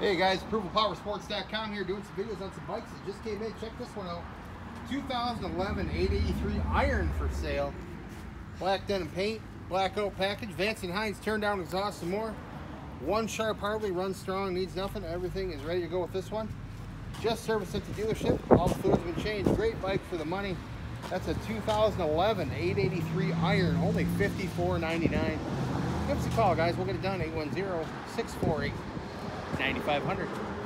Hey guys, ApprovalPowerSports.com here doing some videos on some bikes that just came in. Check this one out. 2011 883 Iron for sale. Black denim paint, black package. Vance and Hines turned down exhaust some more. One sharp Harley, runs strong, needs nothing. Everything is ready to go with this one. Just serviced at the dealership. All the fluids have been changed. Great bike for the money. That's a 2011 883 Iron, only $54.99. Give us a call, guys. We'll get it done. 810 648 9500.